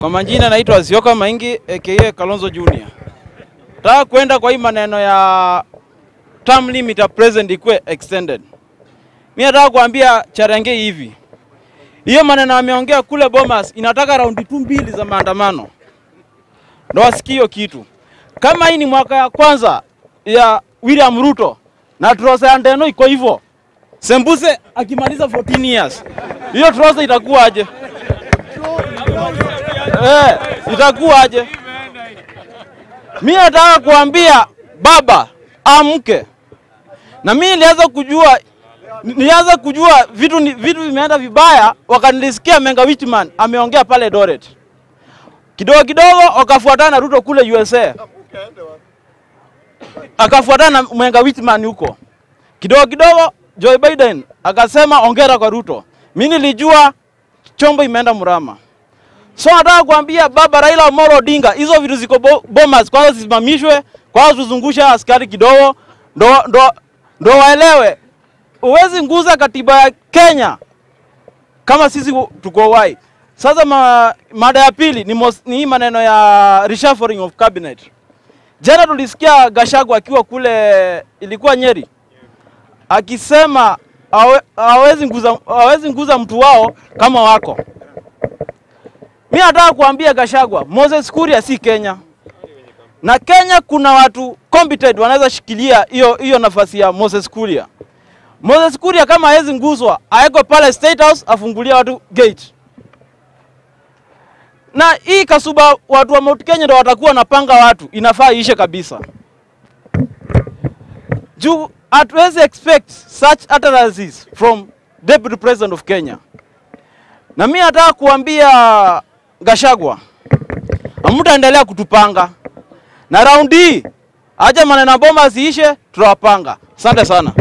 Kwa majina naitwa Zioka Maingi aka Kalonzo Junior. Nataka kwenda kwa hii maneno ya term limit present ikuwe extended. Mimi nataka kuambia Charenge hivi. Hiyo maneno ameongea kule Bomas inataka raundi tu mbili za maandamano. Ndio wasikie hiyo kitu. Kama hii ni mwaka ya kwanza ya William Ruto na trosa Ndeno iko hivyo. Sembuse akimaliza 14 years. Hiyo trosa itakuwaje? Eh, itakuwaje? Mi nataka kuambia baba amke. Na mi nilianza kujua nilianza kujua vitu vitu vimeenda vibaya wakanilisikia Menga Whitman ameongea pale Doret. Kidogo kidogo wakafuatana na Ruto kule USA. Akafuatana na Menga Whitman huko. Kidogo kidogo Joe Biden akasema ongera kwa Ruto. Mi nilijua chombo imeenda mrama. So nataka kuambia baba Raila Amolo Odinga, hizo vitu ziko bo Bomas, kwanza zisimamishwe, kwanza tuzungushe askari kidogo, ndo, ndo, ndo waelewe. Huwezi nguza katiba ya Kenya kama sisi tuko wai. Sasa ma, mada ya pili ni, mos, ni hii maneno ya reshuffling of cabinet. Jana tulisikia Gachagua akiwa kule, ilikuwa Nyeri, akisema awezi hawezi nguza, hawezi nguza mtu wao kama wako Mi nataka kuambia Gashagwa, Moses Kuria si Kenya, na Kenya kuna watu competent wanaweza shikilia hiyo hiyo nafasi ya Moses Kuria. Moses Kuria kama hawezi nguzwa, aeko pale State House afungulia watu gate. Na hii kasuba watu wa Mount Kenya ndio watakuwa napanga watu, inafaa iishe kabisa. Juu hatuwezi expect such utterances from Deputy President of Kenya. Na mimi nataka kuambia Gashagwa, hamtaendelea kutupanga na raundi acha maneno ya ziishe, iishe, tutawapanga. Asante sana.